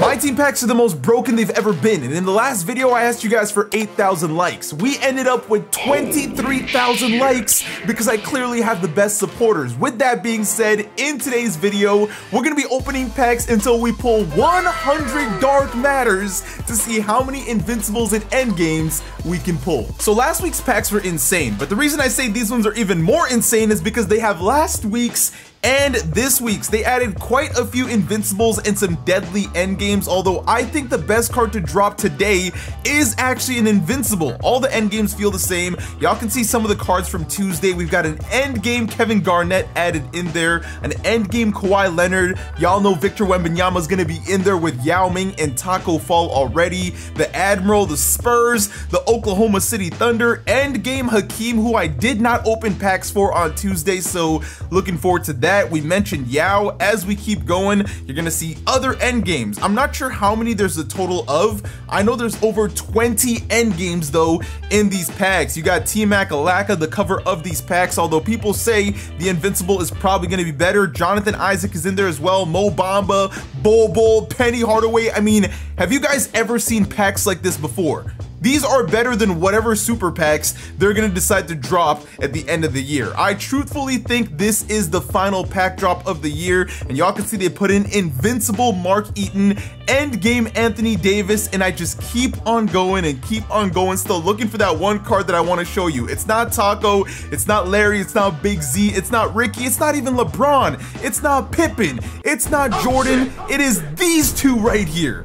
My team packs are the most broken they've ever been, and in the last video I asked you guys for 8,000 likes. We ended up with 23,000 likes because I clearly have the best supporters. With that being said, in today's video, we're gonna be opening packs until we pull 100 Dark Matters to see how many Invincibles and Endgames we can pull. So last week's packs were insane, but the reason I say these ones are even more insane is because they have last week's and this week's. They added quite a few Invincibles and some deadly endgames, although I think the best card to drop today is actually an Invincible. All the endgames feel the same. Y'all can see some of the cards from Tuesday. We've got an endgame Kevin Garnett added in there, an endgame Kawhi Leonard. Y'all know Victor Wembanyama is going to be in there with Yao Ming and Tacko Fall already. The Admiral, the Spurs, the Oklahoma City Thunder, endgame Hakeem, who I did not open packs for on Tuesday, so looking forward to that that, we mentioned Yao. As we keep going, you're gonna see other end games. I'm not sure how many there's a total of. I know there's over 20 end games though in these packs. You got T-Mac Alaka, the cover of these packs, although people say the Invincible is probably gonna be better. Jonathan Isaac is in there as well. Mo Bamba, Bol Bol, Penny Hardaway. I mean, have you guys ever seen packs like this before? These are better than whatever super packs they're gonna decide to drop at the end of the year. I truthfully think this is the final pack drop of the year, and y'all can see they put in Invincible Mark Eaton, Endgame Anthony Davis, and I just keep on going and keep on going, still looking for that one card that I wanna show you. It's not Tacko, it's not Larry, it's not Big Z, it's not Ricky, it's not even LeBron, it's not Pippen, it's not oh, Jordan, oh, it is these two right here.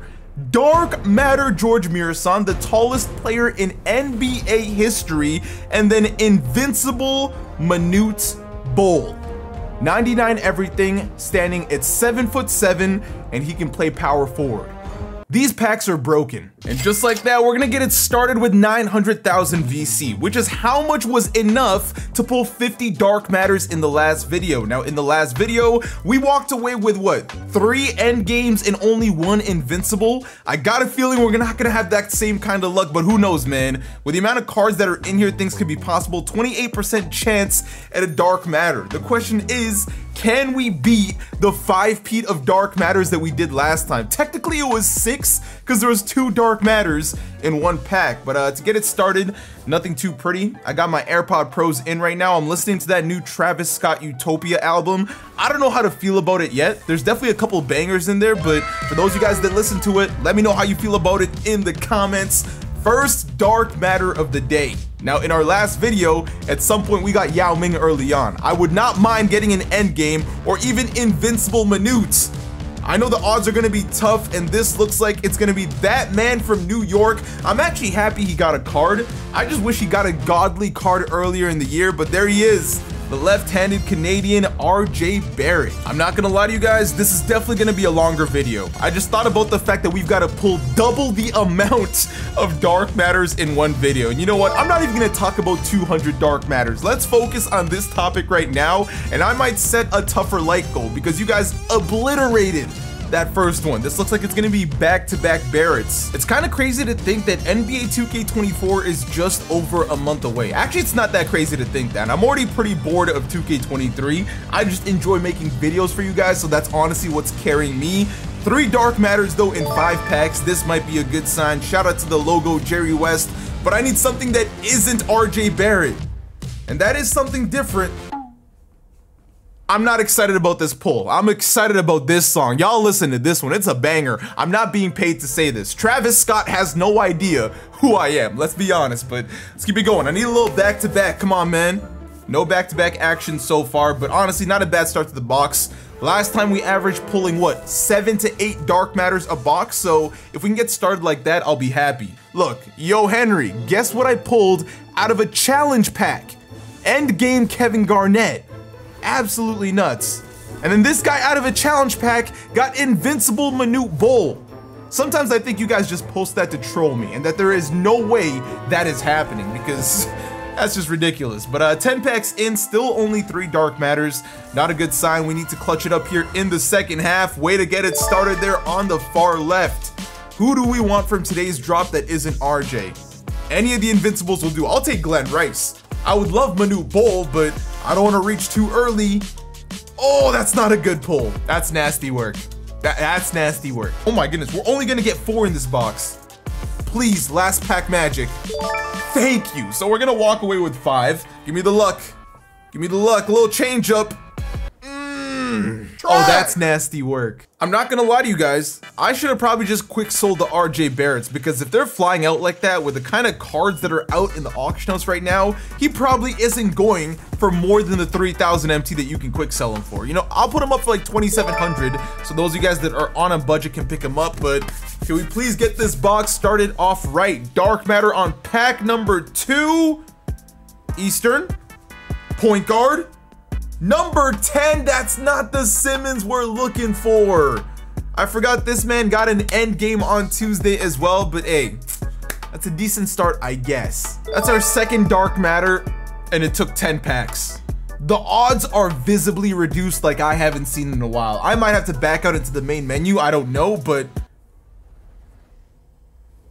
Dark Matter George Muresan, the tallest player in NBA history, and then Invincible Manute Bol. 99 everything, standing at 7 foot 7, and he can play power forward. These packs are broken. And just like that, we're gonna get it started with 900,000 VC, which is how much was enough to pull 50 Dark Matters in the last video. Now, in the last video, we walked away with what? Three end games and only one Invincible? I got a feeling we're not gonna have that same kind of luck, but who knows, man? With the amount of cards that are in here, things could be possible. 28% chance at a Dark Matter. The question is, can we beat the five peat of dark matters that we did last time? Technically it was six because there was two dark matters in one pack. But uh, to get it started, nothing too pretty. I got my AirPod Pros in right now. I'm listening to that new Travis Scott Utopia album. I don't know how to feel about it yet. There's definitely a couple bangers in there, but for those of you guys that listen to it, let me know how you feel about it in the comments. First dark matter of the day. Now, in our last video, at some point we got Yao Ming early on. I would not mind getting an endgame or even invincible minutes. I know the odds are gonna be tough, and this looks like it's gonna be that man from New York. I'm actually happy he got a card. I just wish he got a godly card earlier in the year, but there he is the left-handed Canadian RJ Barrett. I'm not gonna lie to you guys, this is definitely gonna be a longer video. I just thought about the fact that we've gotta pull double the amount of dark matters in one video. And you know what? I'm not even gonna talk about 200 dark matters. Let's focus on this topic right now, and I might set a tougher light goal because you guys obliterated that first one. This looks like it's gonna be back-to-back -back Barretts. It's kind of crazy to think that NBA 2K24 is just over a month away. Actually, it's not that crazy to think that. I'm already pretty bored of 2K23. I just enjoy making videos for you guys, so that's honestly what's carrying me. Three Dark Matters though in five packs. This might be a good sign. Shout out to the logo, Jerry West. But I need something that isn't RJ Barrett. And that is something different I'm not excited about this pull. I'm excited about this song. Y'all listen to this one. It's a banger. I'm not being paid to say this. Travis Scott has no idea who I am. Let's be honest, but let's keep it going. I need a little back-to-back. Come on, man. No back-to-back -back action so far, but honestly, not a bad start to the box. Last time we averaged pulling, what, seven to eight Dark Matters a box, so if we can get started like that, I'll be happy. Look, yo Henry, guess what I pulled out of a challenge pack? Endgame Kevin Garnett absolutely nuts. And then this guy out of a challenge pack got Invincible Manute Bol. Sometimes I think you guys just post that to troll me and that there is no way that is happening because that's just ridiculous. But uh, 10 packs in, still only three Dark Matters. Not a good sign. We need to clutch it up here in the second half. Way to get it started there on the far left. Who do we want from today's drop that isn't RJ? Any of the Invincibles will do. I'll take Glen Rice. I would love Manute Bol, but I don't want to reach too early. Oh, that's not a good pull. That's nasty work. That, that's nasty work. Oh my goodness, we're only gonna get four in this box. Please, last pack magic. Thank you. So we're gonna walk away with five. Give me the luck. Give me the luck, a little change up. Mm. Oh, that's nasty work. I'm not gonna lie to you guys. I should have probably just quick sold the RJ Barretts because if they're flying out like that with the kind of cards that are out in the auction house right now, he probably isn't going for more than the 3,000 MT that you can quick sell him for. You know, I'll put him up for like 2,700. So those of you guys that are on a budget can pick him up, but can we please get this box started off right? Dark Matter on pack number two. Eastern, point guard, Number 10, that's not the Simmons we're looking for. I forgot this man got an end game on Tuesday as well, but hey, that's a decent start, I guess. That's our second Dark Matter, and it took 10 packs. The odds are visibly reduced like I haven't seen in a while. I might have to back out into the main menu, I don't know, but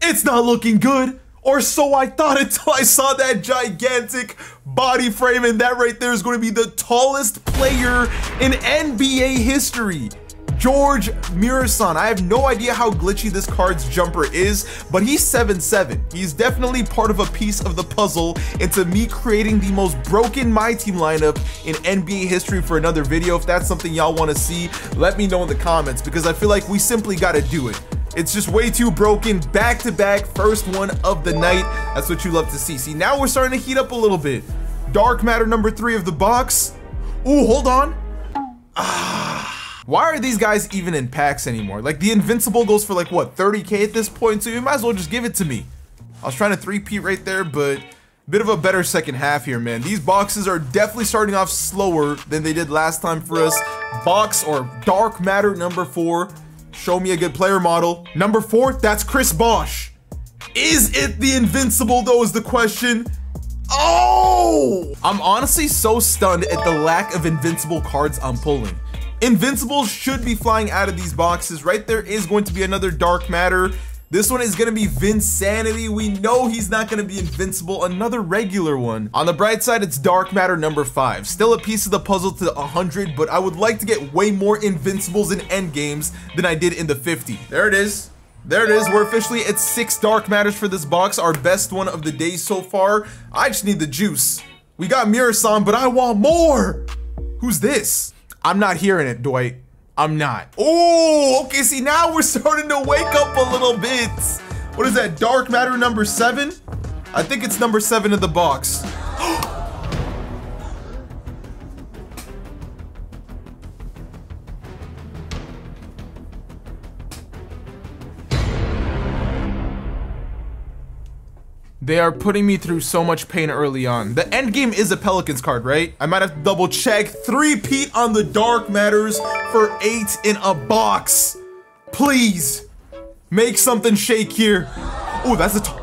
it's not looking good. Or so I thought until I saw that gigantic body frame and that right there is going to be the tallest player in NBA history. George Muresan. I have no idea how glitchy this card's jumper is, but he's 7'7". He's definitely part of a piece of the puzzle into me creating the most broken My Team lineup in NBA history for another video. If that's something y'all want to see, let me know in the comments because I feel like we simply got to do it. It's just way too broken. Back to back, first one of the night. That's what you love to see. See, now we're starting to heat up a little bit. Dark matter number three of the box. Ooh, hold on. Ah. Why are these guys even in packs anymore? Like the invincible goes for like what 30k at this point, so you might as well just give it to me. I was trying to 3P right there, but bit of a better second half here, man. These boxes are definitely starting off slower than they did last time for us. Box or dark matter number four Show me a good player model. Number four, that's Chris Bosh. Is it the Invincible though is the question? Oh! I'm honestly so stunned at the lack of Invincible cards I'm pulling. Invincibles should be flying out of these boxes. Right there is going to be another Dark Matter. This one is to be Vinsanity. We know he's not to be invincible. Another regular one. On the bright side, it's Dark Matter number 5. Still a piece of the puzzle to 100, but I would like to get way more invincibles in endgames than I did in the 50. There it is. There it is. We're officially at 6 Dark Matters for this box. Our best one of the day so far. I just need the juice. We got Muresan, but I want more. Who's this? I'm not hearing it, Dwight. I'm not. Oh, okay, see, now we're starting to wake up a little bit. What is that, dark matter number seven? I think it's number seven in the box. Oh, They are putting me through so much pain early on. The end game is a Pelicans card, right? I might have to double check. Three Pete on the Dark Matters for eight in a box. Please, make something shake here. Oh, that's a. Top.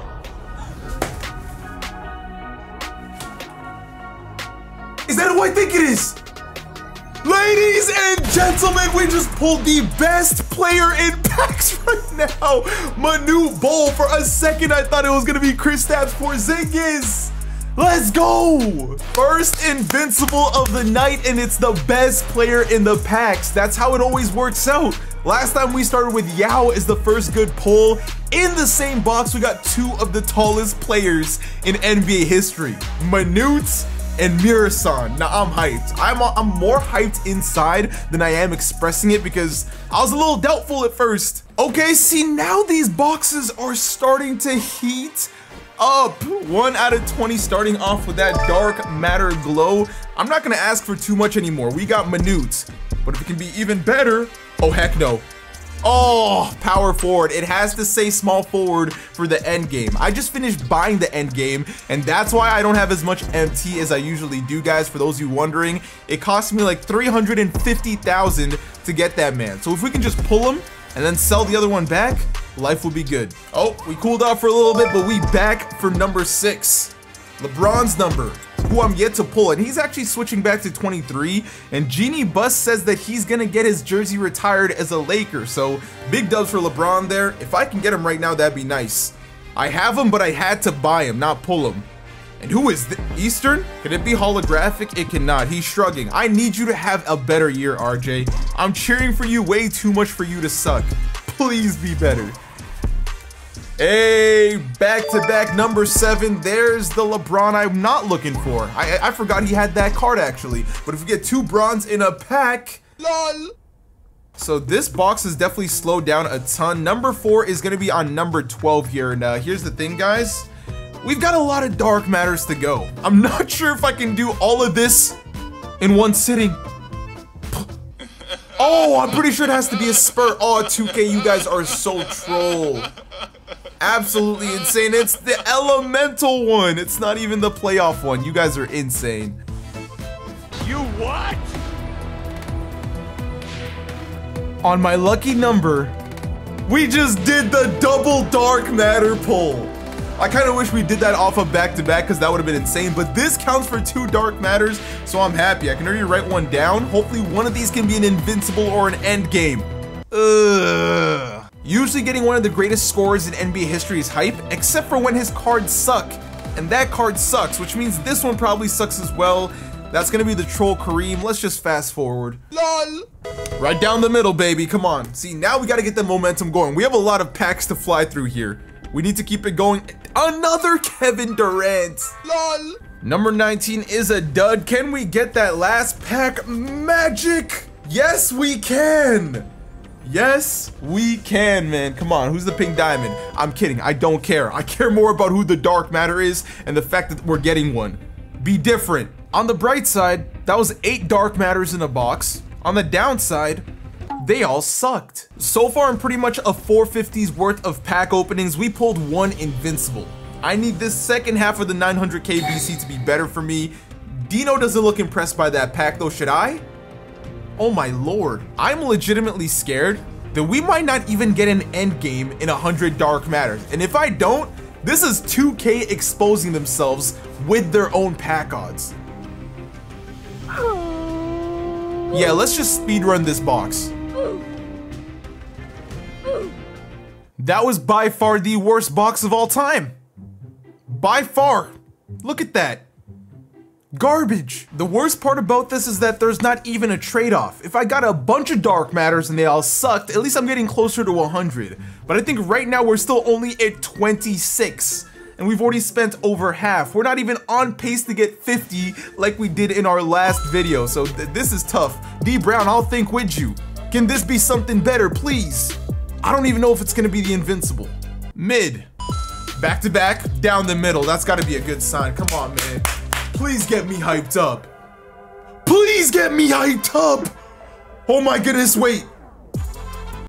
Is that who I think it is? Ladies and gentlemen, we just pulled the best player in packs right now. Manute Bol. For a second, I thought it was going to be Chris Kristaps Porzingis. Let's go! First Invincible of the night, and it's the best player in the packs. That's how it always works out. Last time we started with Yao as the first good pull. In the same box, we got two of the tallest players in NBA history. Manute and Muresan. Now I'm hyped. I'm, I'm more hyped inside than I am expressing it because I was a little doubtful at first. Okay, see now these boxes are starting to heat up. One out of 20 starting off with that dark matter glow. I'm not gonna ask for too much anymore. We got Manute, but if it can be even better, oh heck no. Oh, power forward. It has to say small forward for the end game. I just finished buying the end game, and that's why I don't have as much MT as I usually do, guys. For those of you wondering, it cost me like 350,000 to get that man. So if we can just pull him and then sell the other one back, life will be good. Oh, we cooled off for a little bit, but we back for number six. LeBron's number who I'm yet to pull, and he's actually switching back to 23. And Jeanie Buss says that he's gonna get his jersey retired as a Laker. So big dubs for LeBron there. If I can get him right now, that'd be nice. I have him, but I had to buy him, not pull him. And who is the Eastern? Can it be holographic? It cannot. He's shrugging. I need you to have a better year, RJ. I'm cheering for you way too much for you to suck. Please be better. Hey, back to back number seven. There's the LeBron I'm not looking for. I, I forgot he had that card actually. But if we get two bronze in a pack, lol. So this box has definitely slowed down a ton. Number four is gonna be on number 12 here. And uh, here's the thing, guys. We've got a lot of dark matters to go. I'm not sure if I can do all of this in one sitting. Oh, I'm pretty sure it has to be a spurt. Oh, 2K, you guys are so troll. Absolutely insane. It's the elemental one. It's not even the playoff one. You guys are insane. You what? On my lucky number, we just did the double dark matter pull. I kind of wish we did that off of back-to-back because that would have been insane, but this counts for two Dark Matters, so I'm happy. I can already write one down. Hopefully one of these can be an Invincible or an End Game. Ugh. Usually getting one of the greatest scorers in NBA history is hype, except for when his cards suck. And that card sucks, which means this one probably sucks as well. That's gonna be the Troll Kareem. Let's just fast forward. LOL. Right down the middle, baby. Come on. See, now we gotta get the momentum going. We have a lot of packs to fly through here. We need to keep it going. Another Kevin Durant. LOL. Number 19 is a dud. Can we get that last pack magic? Yes, we can. Yes, we can, man. Come on, who's the pink diamond? I'm kidding, I don't care. I care more about who the dark matter is and the fact that we're getting one. Be different. On the bright side, that was eight dark matters in a box. On the downside, they all sucked. So far in pretty much a 450's worth of pack openings, we pulled one Invincible. I need this second half of the 900k VC to be better for me. Dino doesn't look impressed by that pack though, should I? Oh my lord, I'm legitimately scared that we might not even get an end game in 100 Dark Matters. And if I don't, this is 2K exposing themselves with their own pack odds. Yeah, let's just speedrun this box. That was by far the worst box of all time. By far. Look at that. Garbage. The worst part about this is that there's not even a trade-off. If I got a bunch of dark matters and they all sucked, at least I'm getting closer to 100. But I think right now we're still only at 26 and we've already spent over half. We're not even on pace to get 50 like we did in our last video, so th this is tough. D Brown, I'll think with you. Can this be something better, please? I don't even know if it's gonna be the Invincible. Mid. Back to back, down the middle. That's gotta be a good sign. Come on, man. Please get me hyped up. Please get me hyped up. Oh my goodness, wait.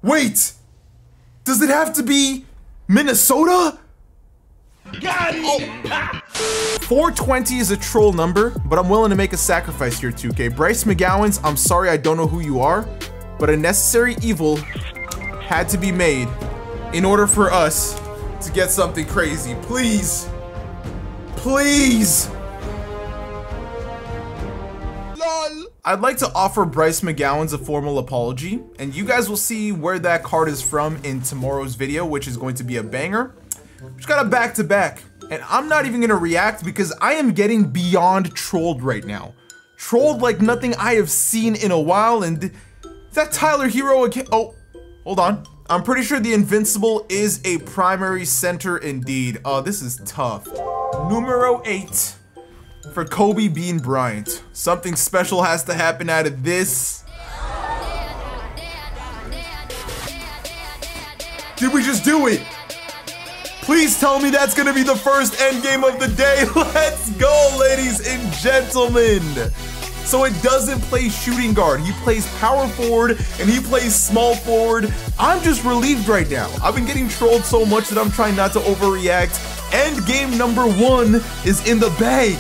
Wait. Does it have to be Minnesota? Got it. 420 is a troll number, but I'm willing to make a sacrifice here, 2K. Bryce McGowens I'm sorry I don't know who you are, but a necessary evil had to be made in order for us to get something crazy. Please. Please. LOL. I'd like to offer Bryce McGowens a formal apology, and you guys will see where that card is from in tomorrow's video, which is going to be a banger. Just got a back-to-back, -back, and I'm not even gonna react because I am getting beyond trolled right now. Trolled like nothing I have seen in a while, and that Tyler Herro again? Oh, Hold on. I'm pretty sure the Invincible is a primary center indeed. Oh, this is tough. Numero 8 for Kobe Bean Bryant. Something special has to happen out of this. Did we just do it? Please tell me that's gonna be the first end game of the day. Let's go, ladies and gentlemen. So it doesn't play shooting guard. He plays power forward and he plays small forward. I'm just relieved right now. I've been getting trolled so much that I'm trying not to overreact. End game number one is in the bag.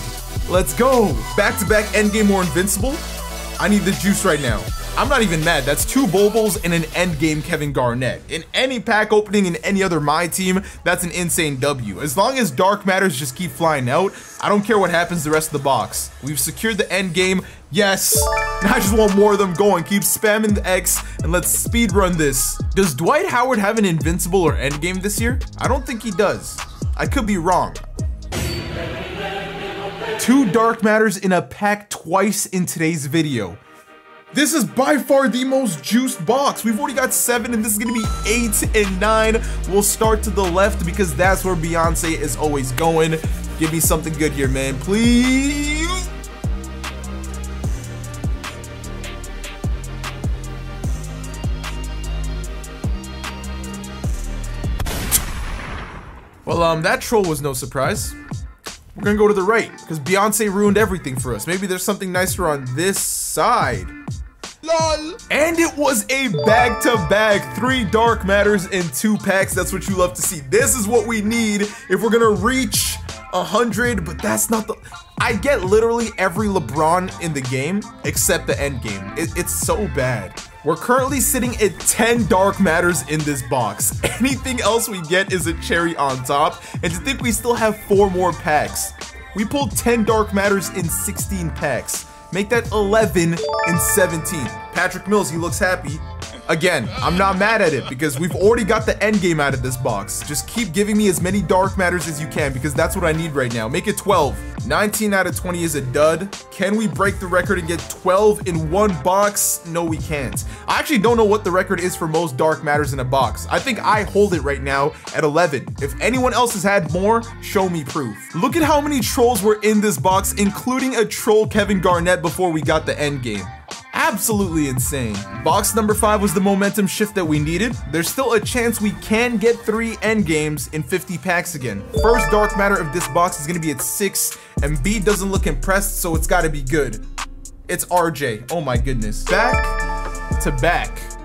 Let's go. Back to back end game or invincible. I need the juice right now. I'm not even mad. That's two Bobles and an endgame Kevin Garnett. In any pack opening in any other my team, that's an insane W. As long as Dark Matters just keep flying out, I don't care what happens the rest of the box. We've secured the endgame. Yes. Now I just want more of them going. Keep spamming the X and let's speed run this. Does Dwight Howard have an invincible or endgame this year? I don't think he does. I could be wrong. Two dark matters in a pack twice in today's video. This is by far the most juiced box. We've already got seven and this is gonna be eight and nine. We'll start to the left because that's where Beyonce is always going. Give me something good here, man, please. Well, um, that troll was no surprise. We're gonna go to the right, because Beyonce ruined everything for us. Maybe there's something nicer on this side. LOL. And it was a back-to-back, -back, three Dark Matters in two packs. That's what you love to see. This is what we need if we're gonna reach 100, but that's not the... I get literally every LeBron in the game, except the end game. It, it's so bad. We're currently sitting at 10 Dark Matters in this box. Anything else we get is a cherry on top, and to think we still have 4 more packs. We pulled 10 Dark Matters in 16 packs. Make that 11 in 17. Patrick Mills, he looks happy. Again, I'm not mad at it because we've already got the end game out of this box. Just keep giving me as many dark matters as you can because that's what I need right now. Make it 12. 19 out of 20 is a dud. Can we break the record and get 12 in one box? No, we can't. I actually don't know what the record is for most dark matters in a box. I think I hold it right now at 11. If anyone else has had more, show me proof. Look at how many trolls were in this box, including a troll Kevin Garnett before we got the end game absolutely insane. Box number five was the momentum shift that we needed. There's still a chance we can get three end games in 50 packs again. First dark matter of this box is gonna be at six, and B doesn't look impressed, so it's gotta be good. It's RJ, oh my goodness. Back to back.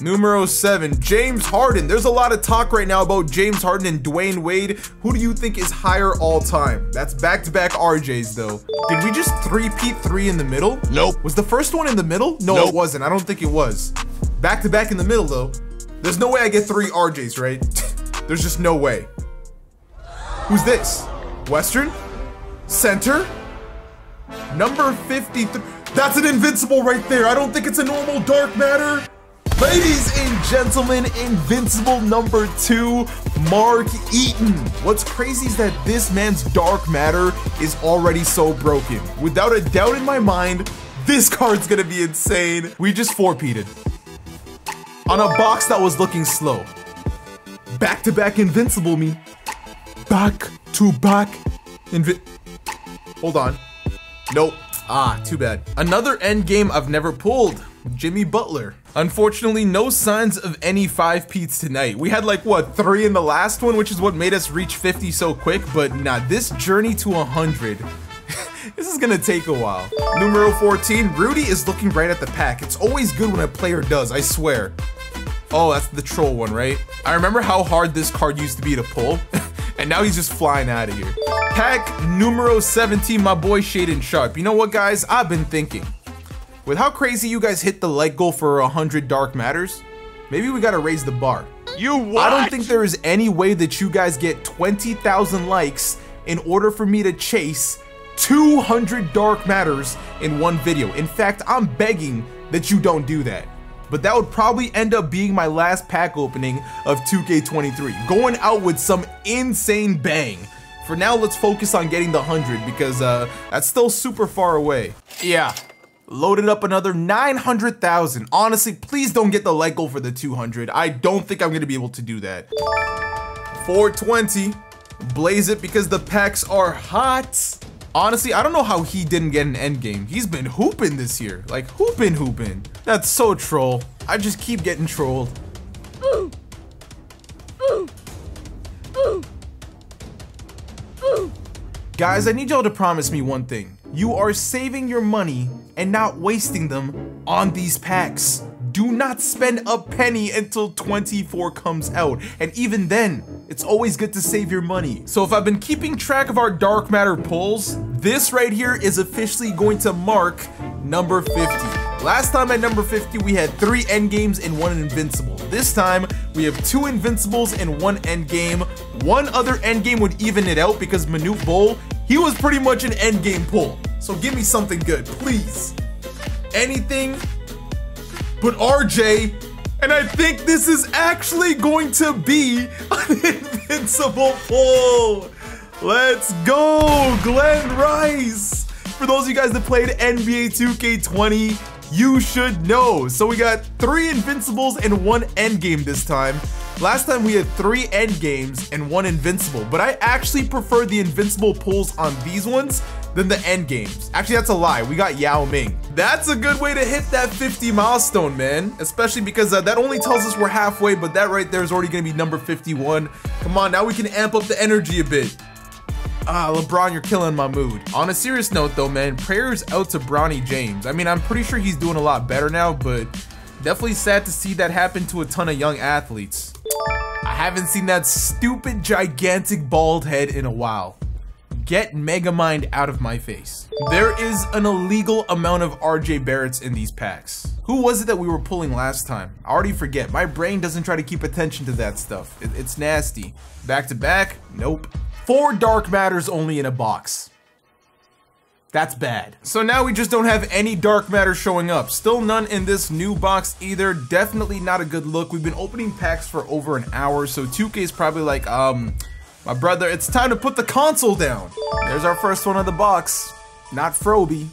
Numero seven, James Harden. There's a lot of talk right now about James Harden and Dwyane Wade. Who do you think is higher all time? That's back-to-back -back RJs though. Did we just three-peat three in the middle? Nope. Was the first one in the middle? No, nope. it wasn't. I don't think it was. Back-to-back -back in the middle though. There's no way I get three RJs, right? There's just no way. Who's this? Western? Center? Number 53. That's an invincible right there. I don't think it's a normal dark matter. Ladies and gentlemen, Invincible number two, Mark Eaton. What's crazy is that this man's dark matter is already so broken. Without a doubt in my mind, this card's gonna be insane. We just four-peated. On a box that was looking slow. Back-to-back -back Invincible me. Back-to-back Invi- Hold on. Nope. Ah, too bad. Another end game I've never pulled. Jimmy Butler. Unfortunately, no signs of any 5 peats tonight. We had like, what, 3 in the last one, which is what made us reach 50 so quick, but nah, this journey to 100, this is gonna take a while. Numero 14, Rudy is looking right at the pack. It's always good when a player does, I swear. Oh, that's the troll one, right? I remember how hard this card used to be to pull, and now he's just flying out of here. Pack numero 17, my boy Shaedon Sharpe. You know what, guys? I've been thinking. With how crazy you guys hit the like goal for 100 Dark Matters, maybe we gotta raise the bar. You what? I don't think there is any way that you guys get 20,000 likes in order for me to chase 200 Dark Matters in one video. In fact, I'm begging that you don't do that. But that would probably end up being my last pack opening of 2K23, going out with some insane bang. For now, let's focus on getting the 100 because uh, that's still super far away. Yeah, Loaded up another 900,000. Honestly, please don't get the like goal for the 200. I don't think I'm gonna be able to do that. 420. Blaze it because the packs are hot. Honestly, I don't know how he didn't get an end game. He's been hooping this year. Like, hooping, hooping. That's so troll. I just keep getting trolled. Guys, I need y'all to promise me one thing. You are saving your money and not wasting them on these packs. Do not spend a penny until 24 comes out, and even then, it's always good to save your money. So if I've been keeping track of our dark matter pulls, this right here is officially going to mark number 50. Last time at number 50, we had three end games and one invincible. This time, we have two invincibles and one end game. One other end game would even it out because Manute Bol, he was pretty much an end game pull. So give me something good, please. Anything but RJ. And I think this is actually going to be an invincible pull. Let's go, Glen Rice. For those of you guys that played NBA 2K20, you should know. So we got three Invincibles and one Endgame this time. Last time we had three end games and one invincible, but I actually prefer the invincible pulls on these ones than the end games. Actually, that's a lie. We got Yao Ming. That's a good way to hit that 50 milestone, man. Especially because uh, that only tells us we're halfway, but that right there is already gonna be number 51. Come on, now we can amp up the energy a bit. Ah, LeBron, you're killing my mood. On a serious note though, man, prayers out to Bronny James. I mean, I'm pretty sure he's doing a lot better now, but definitely sad to see that happen to a ton of young athletes. I haven't seen that stupid gigantic bald head in a while. Get Megamind out of my face. There is an illegal amount of RJ Barretts in these packs. Who was it that we were pulling last time? I already forget. My brain doesn't try to keep attention to that stuff. It, it's nasty. Back to back? Nope. Four Dark Matters only in a box. That's bad. So now we just don't have any dark matter showing up. Still none in this new box either. Definitely not a good look. We've been opening packs for over an hour, so 2K is probably like, um, my brother, it's time to put the console down. There's our first one of the box. Not Froby.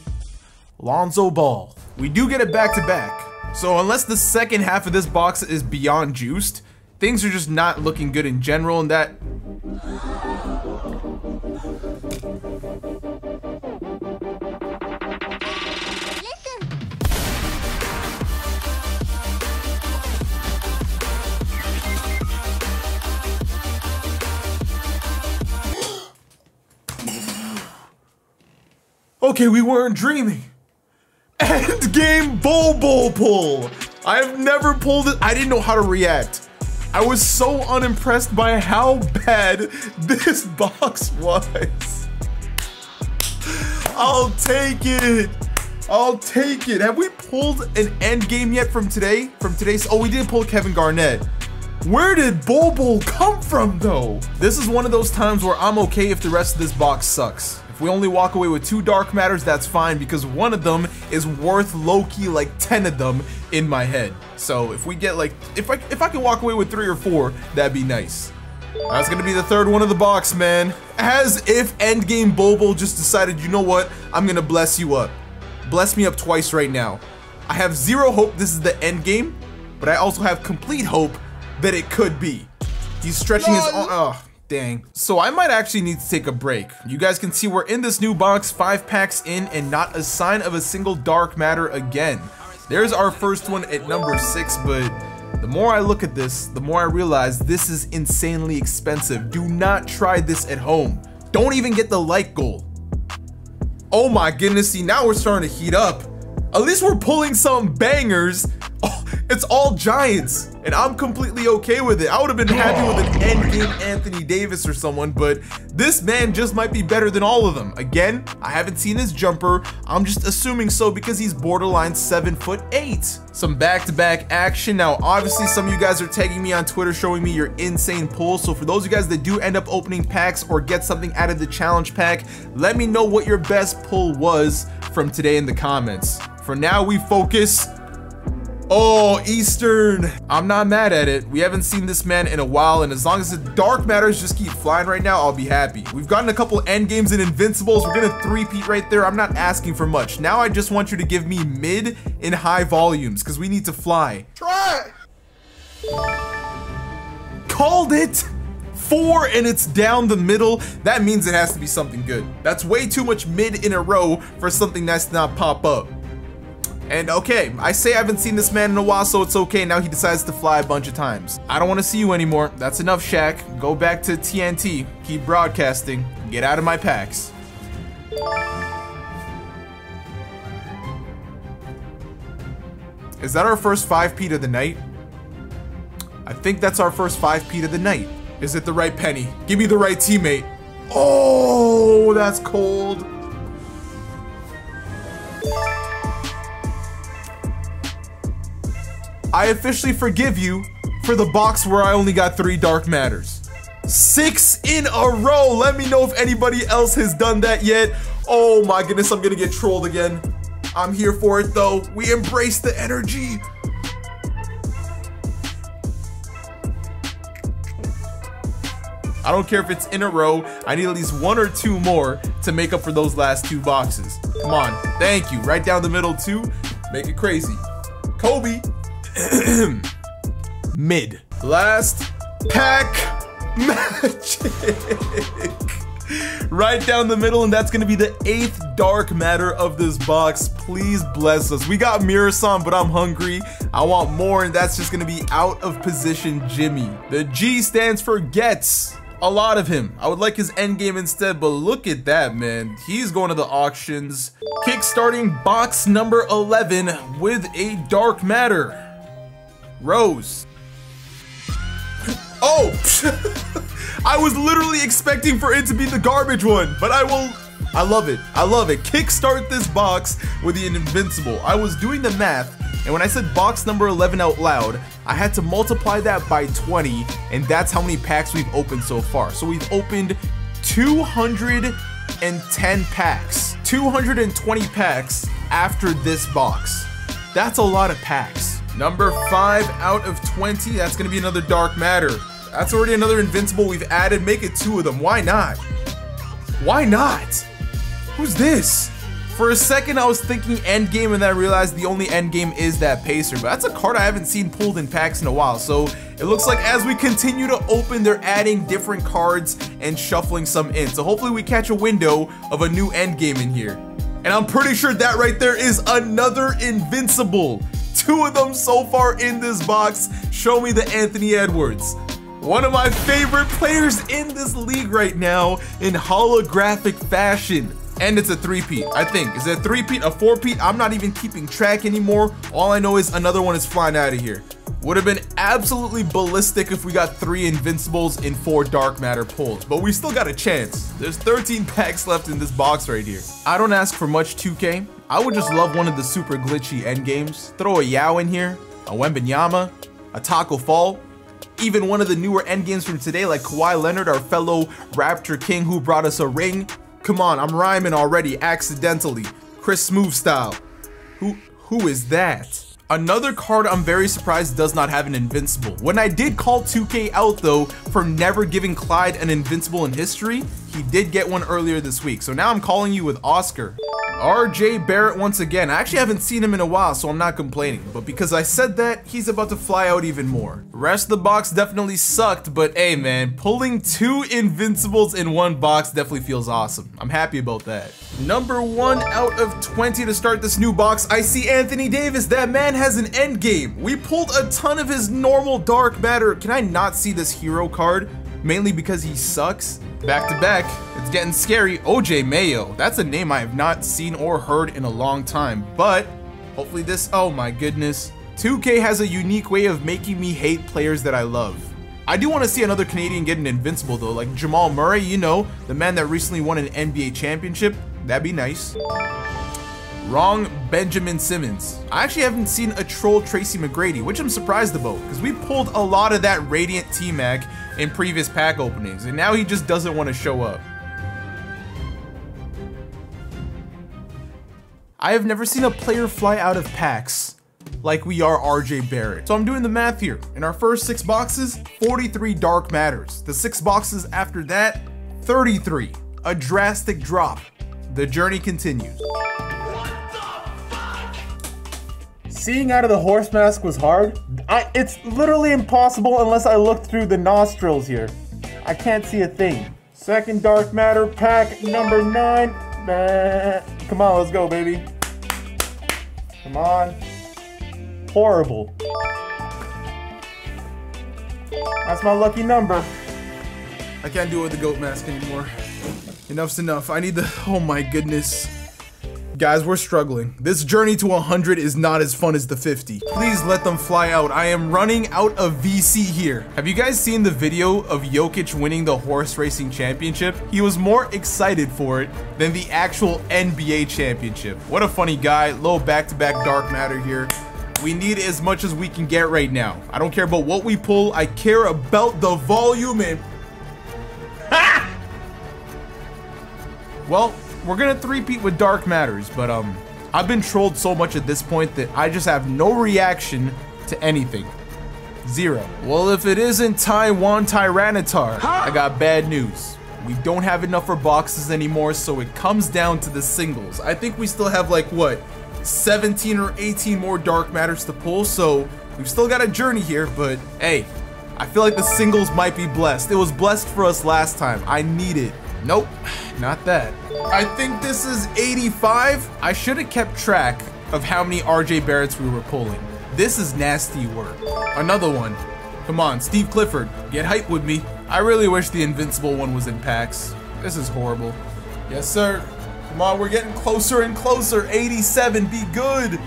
Lonzo Ball. We do get it back to back. So unless the second half of this box is beyond juiced, things are just not looking good in general and that Okay, we weren't dreaming. Endgame Bol Bol pull. I've never pulled it. I didn't know how to react. I was so unimpressed by how bad this box was. I'll take it. I'll take it. Have we pulled an end game yet from today? From today's, oh, we did pull Kevin Garnett. Where did Bol Bol come from though? This is one of those times where I'm okay if the rest of this box sucks. If we only walk away with two Dark Matters, that's fine because one of them is worth Loki like 10 of them in my head. So if we get like, if I, if I can walk away with three or four, that'd be nice. That's gonna be the third one of the box, man. As if Endgame Bol just decided, you know what, I'm gonna bless you up. Bless me up twice right now. I have zero hope this is the end game, but I also have complete hope that it could be. He's stretching his arm. Oh, Dang. So I might actually need to take a break. You guys can see we're in this new box, five packs in, and not a sign of a single dark matter again. There's our first one at number six, but the more I look at this, the more I realize this is insanely expensive. Do not try this at home. Don't even get the light goal. Oh my goodness, see now we're starting to heat up. At least we're pulling some bangers. Oh, it's all Giants, and I'm completely okay with it. I would have been happy with an endgame Anthony Davis or someone, but this man just might be better than all of them. Again, I haven't seen his jumper. I'm just assuming so because he's borderline seven foot eight. Some back-to-back -back action. Now, obviously, some of you guys are tagging me on Twitter showing me your insane pulls. So for those of you guys that do end up opening packs or get something out of the challenge pack, let me know what your best pull was from today in the comments. For now, we focus Oh, Eastern. I'm not mad at it. We haven't seen this man in a while, and as long as the dark matters just keep flying right now, I'll be happy. We've gotten a couple end games and invincibles. We're gonna three-peat right there. I'm not asking for much. Now I just want you to give me mid in high volumes, because we need to fly. Try! Called it! Four and it's down the middle. That means it has to be something good. That's way too much mid in a row for something that's not pop up. And okay, I say I haven't seen this man in a while, so it's okay. Now he decides to fly a bunch of times. I don't want to see you anymore. That's enough, Shaq. Go back to TNT. Keep broadcasting. Get out of my packs. Is that our first 5-peat of the night? I think that's our first 5-peat of the night. Is it the right penny? Give me the right teammate. Oh, that's cold. I officially forgive you for the box where I only got three Dark Matters. Six in a row. Let me know if anybody else has done that yet. Oh my goodness, I'm gonna get trolled again. I'm here for it though. We embrace the energy. I don't care if it's in a row. I need at least one or two more to make up for those last two boxes. Come on. Thank you. Right down the middle too. Make it crazy. Kobe. Mid. Last pack magic. right down the middle, and that's gonna be the eighth dark matter of this box. Please bless us. We got Muresan, but I'm hungry. I want more, and that's just gonna be out of position Jimmy. The G stands for gets. A lot of him. I would like his end game instead, but look at that, man. He's going to the auctions. Kickstarting box number 11 with a dark matter. Rose. Oh! I was literally expecting for it to be the garbage one, but I will. I love it. I love it. Kickstart this box with the Invincible. I was doing the math, and when I said box number 11 out loud, I had to multiply that by 20, and that's how many packs we've opened so far. So we've opened 210 packs, 220 packs after this box. That's a lot of packs. Number 5 out of 20, that's going to be another Dark Matter. That's already another invincible we've added. Make it two of them. Why not? Why not? Who's this? For a second, I was thinking endgame, and then I realized the only endgame is that Pacer. But that's a card I haven't seen pulled in packs in a while. So it looks like as we continue to open, they're adding different cards and shuffling some in. So hopefully we catch a window of a new endgame in here. And I'm pretty sure that right there is another Invincible. Two of them so far in this box. Show me the Anthony Edwards. One of my favorite players in this league right now in holographic fashion. And it's a three-peat, I think. Is it a three-peat, a four-peat? I'm not even keeping track anymore. All I know is another one is flying out of here. Would have been absolutely ballistic if we got three Invincibles in four Dark Matter pulls, but we still got a chance. There's 13 packs left in this box right here. I don't ask for much 2K. I would just love one of the super glitchy end games. Throw a Yao in here, a Wembanyama, a Tacko Fall, even one of the newer endgames from today, like Kawhi Leonard, our fellow Raptor King who brought us a ring. Come on, I'm rhyming already, accidentally. Chris Smoove style. Who who is that? Another card I'm very surprised does not have an invincible. When I did call 2K out though for never giving Clyde an invincible in history, he did get one earlier this week. So now I'm calling you with Oscar. RJ Barrett once again. I actually haven't seen him in a while, so I'm not complaining. But because I said that, he's about to fly out even more. Rest of the box definitely sucked, but hey man, pulling two Invincibles in one box definitely feels awesome. I'm happy about that. Number one out of 20 to start this new box, I see Anthony Davis. That man has an end game. We pulled a ton of his normal dark matter. Can I not see this hero card? Mainly because he sucks? Back to back, it's getting scary. OJ Mayo, that's a name I have not seen or heard in a long time, but hopefully this, oh my goodness. 2K has a unique way of making me hate players that I love. I do want to see another Canadian get an invincible though, like Jamal Murray, you know, the man that recently won an NBA championship. That'd be nice. Wrong Benjamin Simmons. I actually haven't seen a troll Tracy McGrady, which I'm surprised about, because we pulled a lot of that Radiant T-Mac in previous pack openings, and now he just doesn't want to show up. I have never seen a player fly out of packs like we are RJ Barrett. So I'm doing the math here. In our first six boxes, 43 Dark Matters. The six boxes after that, 33. A drastic drop. The journey continues. Seeing out of the horse mask was hard. I, it's literally impossible unless I look through the nostrils here. I can't see a thing. Second Dark Matter pack number nine. Bah. Come on, let's go, baby. Come on. Horrible. That's my lucky number. I can't do it with the goat mask anymore. Enough's enough. I need the, oh my goodness. Guys, we're struggling. This journey to 100 is not as fun as the 50. Please let them fly out. I am running out of VC here. Have you guys seen the video of Jokic winning the horse racing championship? He was more excited for it than the actual NBA championship. What a funny guy. Low back-to-back -back dark matter here. We need as much as we can get right now. I don't care about what we pull. I care about the volume and... Ha! Well, we're gonna three-peat with Dark Matters, but um, I've been trolled so much at this point that I just have no reaction to anything. Zero. Well, if it isn't Taiwan Tyranitar, I got bad news. We don't have enough for boxes anymore, so it comes down to the singles. I think we still have like, what, 17 or 18 more Dark Matters to pull, so we've still got a journey here, but hey, I feel like the singles might be blessed. It was blessed for us last time. I need it. Nope, not that. I think this is 85. I should have kept track of how many RJ Barretts we were pulling. This is nasty work. Another one. Come on, Steve Clifford, get hype with me. I really wish the Invincible one was in packs. This is horrible. Yes, sir. Come on, we're getting closer and closer. 87, be good.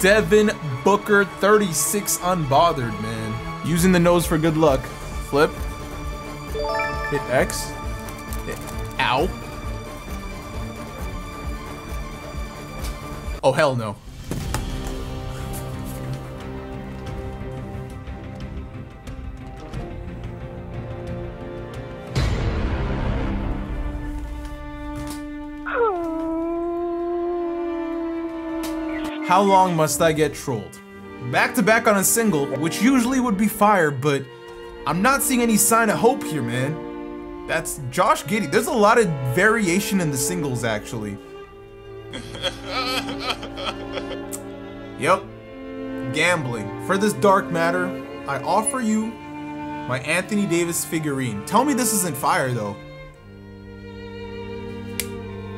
Devin Booker, 36 unbothered, man. Using the nose for good luck. Flip. Hit X. Oh, hell no. How long must I get trolled? Back to back on a single, which usually would be fire, but I'm not seeing any sign of hope here, man. That's Josh Giddey. There's a lot of variation in the singles, actually. yep. Gambling. For this dark matter, I offer you my Anthony Davis figurine. Tell me this isn't fire, though.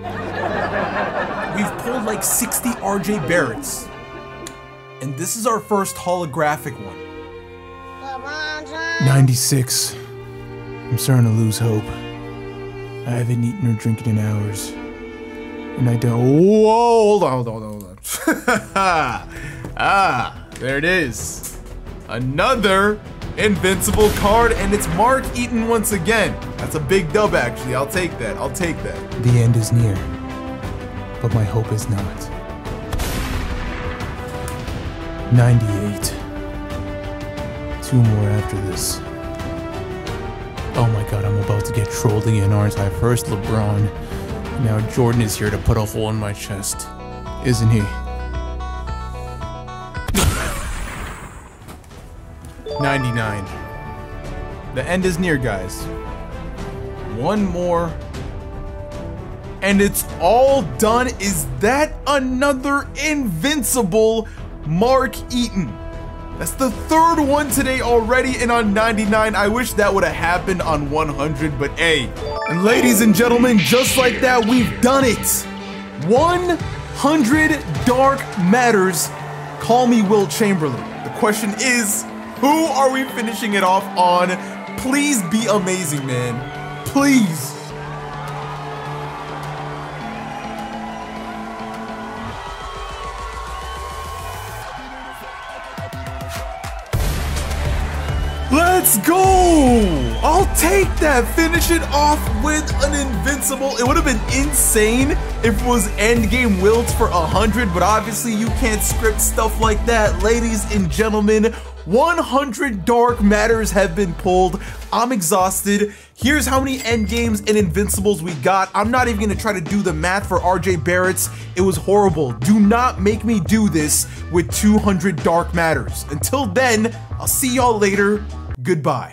We've pulled like 60 RJ Barretts. And this is our first holographic one. 96. I'm starting to lose hope. I haven't eaten or drinking in hours. And I don't. Whoa, hold on, hold on, hold on. ah, there it is. Another invincible card, and it's Mark Eaton once again. That's a big dub, actually. I'll take that. I'll take that. The end is near but my hope is not. 98. Two more after this. Oh my god, I'm about to get trolled again, aren't I? First LeBron, now Jordan is here to put a hole in my chest. Isn't he? Ninety-nine. The end is near, guys. One more and it's all done. Is that another invincible Mark Eaton? That's the third one today already and on 99. I wish that would have happened on 100, but hey. And ladies and gentlemen, just like that, we've done it. 100 Dark Matters. Call me Wilt Chamberlain. The question is, who are we finishing it off on? Please be amazing, man. Please. Let's go! I'll take that. Finish it off with an invincible. It would have been insane if it was endgame wilts for 100, but obviously you can't script stuff like that. Ladies and gentlemen, 100 dark matters have been pulled. I'm exhausted. Here's how many endgames and invincibles we got. I'm not even gonna try to do the math for RJ Barrett's. It was horrible. Do not make me do this with 200 dark matters. Until then, I'll see y'all later. Goodbye.